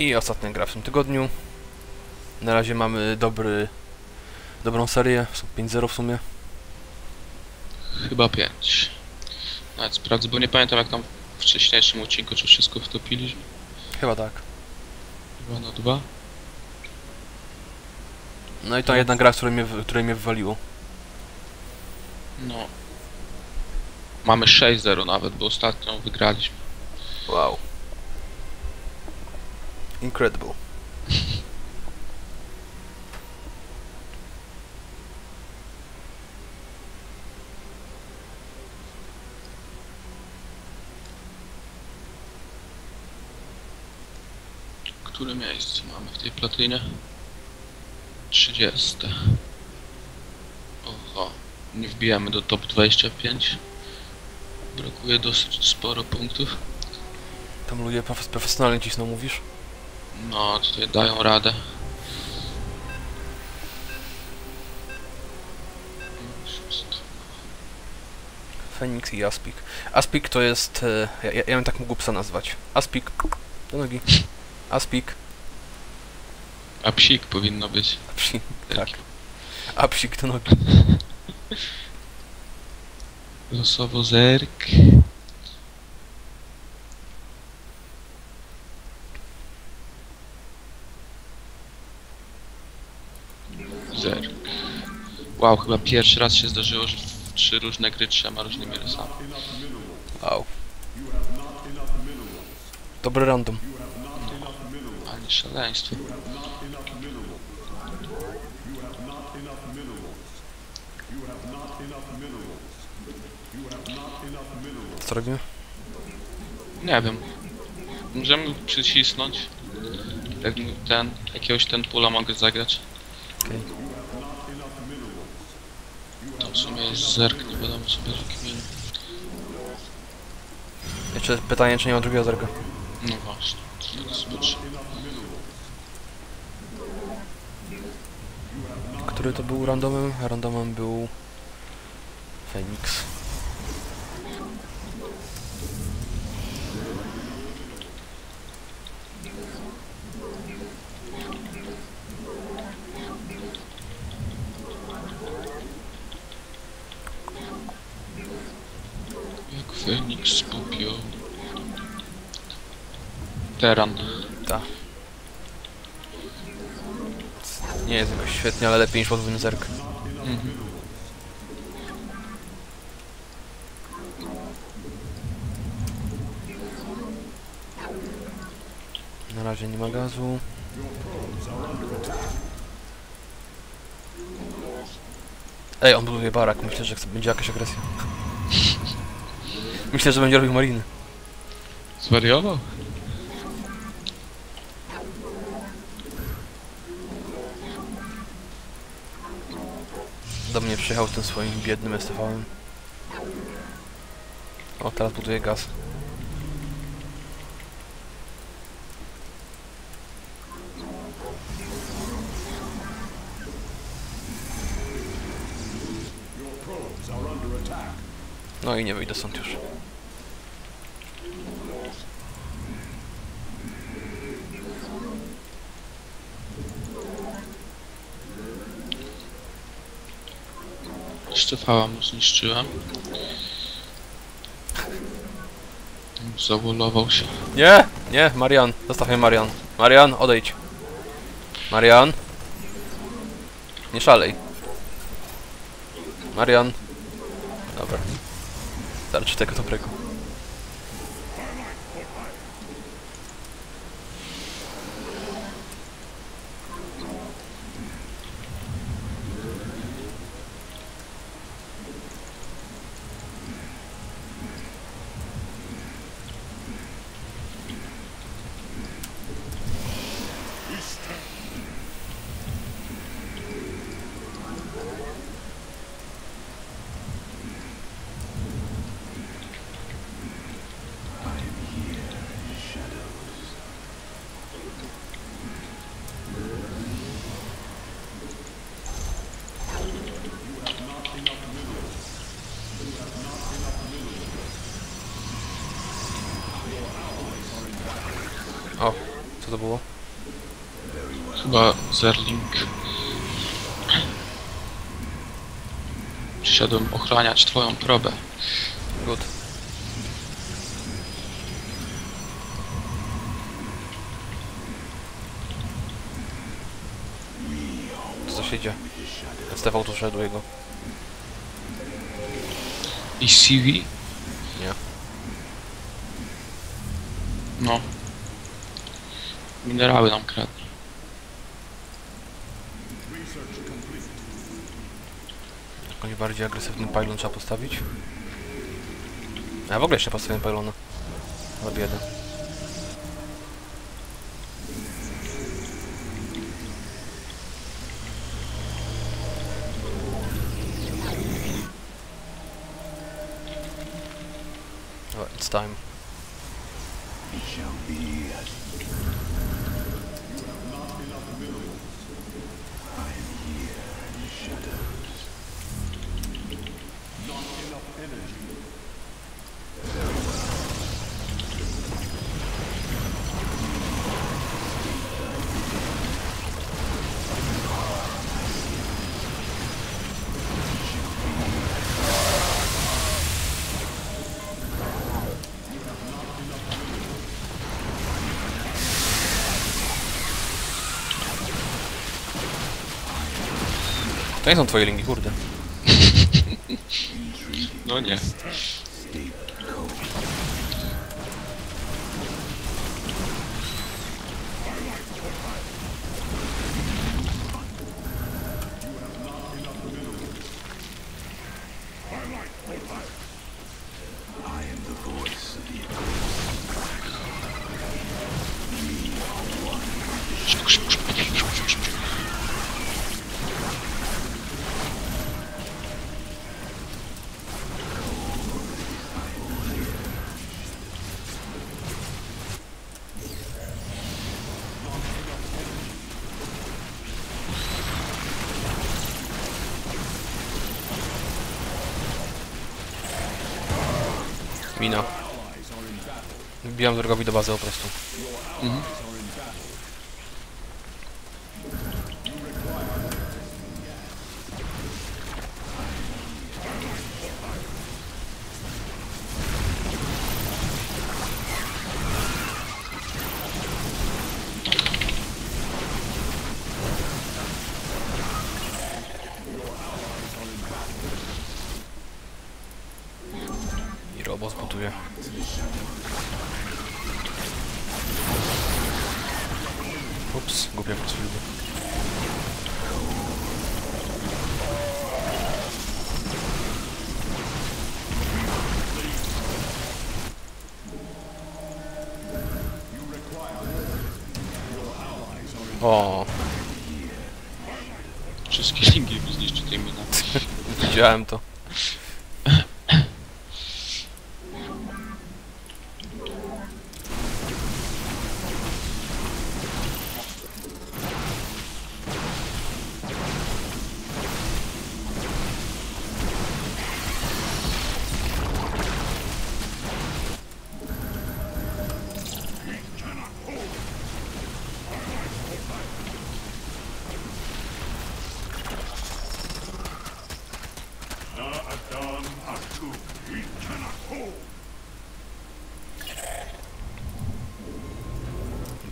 I ostatnia gra w tym tygodniu. Na razie mamy dobry, dobrą serię, są 5-0 w sumie. Chyba 5. Nawet sprawdzę, bo nie pamiętam jak tam w wcześniejszym odcinku, czy wszystko wtopiliśmy. Chyba tak. Chyba na 2. No i to jedna gra, której mnie, w- której mnie wywaliło. No. Mamy 6-0 nawet, bo ostatnio wygraliśmy. Wow. Incredible. Które miejsce mamy w tej platynie? 30. Oho. Nie wbijamy do top 25. Brakuje dosyć sporo punktów. Tam ludzie profes- profesjonalnie cisną, mówisz? No, tutaj dają radę. Fenix i Aspik. Aspik to jest... E, ja, ja, ja bym tak mógł psa nazwać. Aspik. Do nogi. Aspik. A psik powinno być. Psi. Tak. Taki A psik do nogi. Losowo. Zerk. Wow, chyba pierwszy raz się zdarzyło, że w trzy różne gry trzema różnymi rysami. Wow. Dobry random. Ale szaleństwo. Co robimy? Nie wiem. Możemy przycisnąć. Jak ten, jakiegoś ten pula mogę zagrać. Okej. To w sumie jest zerk, nie wiadomo co będzie kminił. Jeszcze pytanie, czy nie ma drugiego zerka. No właśnie, to jest potrzebne. Który to był randomem? Randomem był... Fenix. Jak Feniks popiął. Teran. Ta. Nie jest jakoś świetnie, ale lepiej niż podwójny zerk. Mhm. Na razie nie ma gazu. Ej, on buduje barak. Myślę, że będzie jakaś agresja. Myślę, że będzie robił mariny. Zwariował? Do mnie przyjechał z tym swoim biednym STV-em. O, teraz buduje gaz. No i nie wyjdę stąd już. Jeszcze fała mu zniszczyłem. Zawolował się. Nie! Nie, Marian. Zostaw mnie, Marian. Marian, odejdź. Marian. Nie szalej. Marian. Dobra. Starczy tego dobrego. Co to było? Chyba Zerling. Przyszedłem ochraniać twoją probę. Good. Co się dzieje? Stefan tu szedł jego. I CV? Nie. No. Minerały nam kradnie. Jakąś bardziej agresywny pylon trzeba postawić. A ja w ogóle jeszcze postawiłem pylona. Na biedę. Dobra, it's time. To nie są twoje linki. No nie. Mina. Wbijam drogowi do bazy po prostu. Mhm. Zbutuje. Ups, głupia podsługa. O, Wszystkie linki zniszczy tej miny. widziałem to.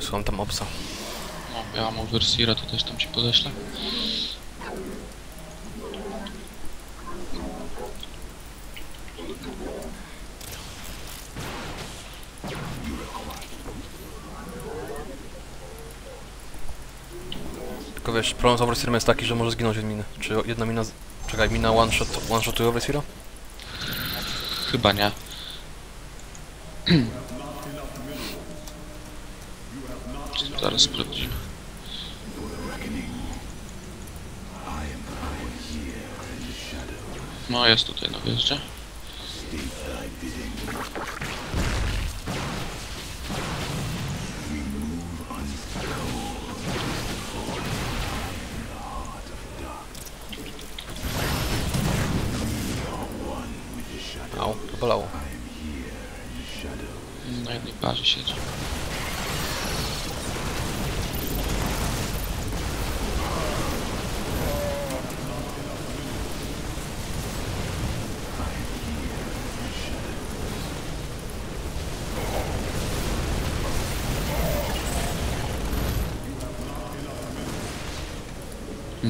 Słucham tam obsa. No, ja mam Versira, to też tam ci podeślę. Tylko wiesz, problem z Overseerem jest taki, że może zginąć od miny. Czy jedna mina... Z... Czekaj, mina one shot, one shotuje Overseera? Chyba nie. Zaraz sprawdzimy. No, jest tutaj na wjeździe. siedzi.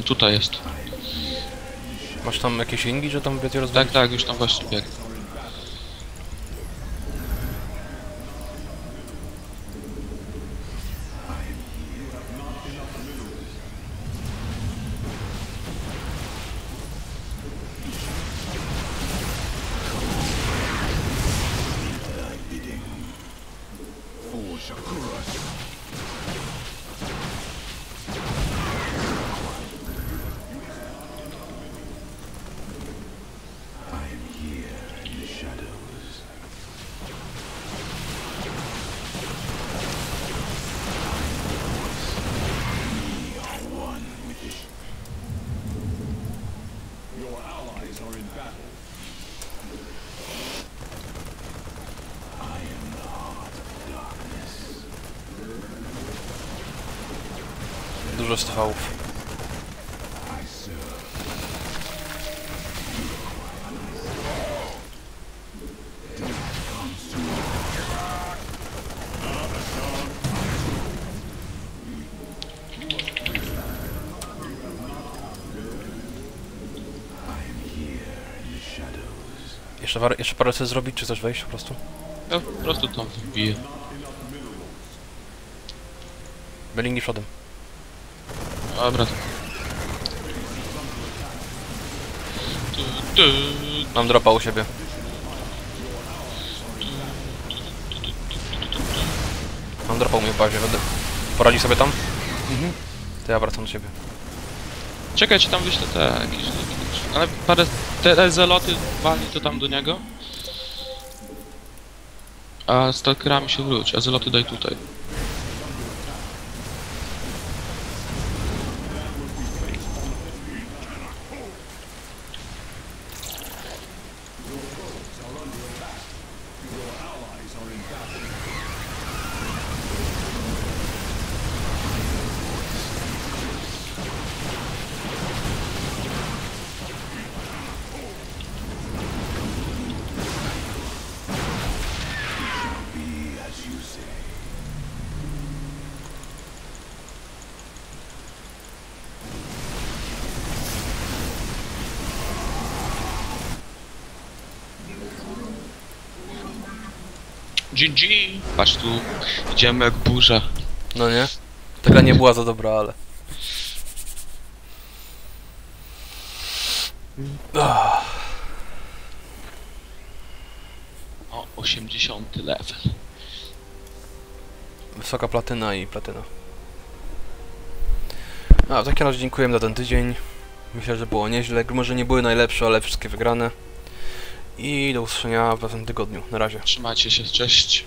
Tutaj jest. Masz tam jakieś ingi, że tam będzie tak, rozwalić? Tak, tak, już tam właśnie biegnie. Dużo strzałów. Jeszcze, parę- jeszcze parę coś zrobić, czy coś wejść po prostu? Ja po prostu tam wbiję. Bellingi przodem. Dobra. Tu, tu, Mam dropa u siebie. Mam dropa u mnie w bazie, będę... Poradzi sobie tam? Mhm. To ja wracam do siebie. Czekajcie, tam wyślę te jakieś... Ale parę... Te, te zeloty wali to tam do niego. A stalkerami się wróć, a zeloty daj tutaj. GG! Patrz tu, idziemy jak burza. No nie? Ta gra nie była za dobra, ale... O, 80 level. wysoka platyna i platyna. A, w takim razie dziękujemy za ten tydzień. Myślę, że było nieźle. Może nie były najlepsze, ale wszystkie wygrane. I do usłyszenia w następnym tygodniu. Na razie. Trzymajcie się, cześć.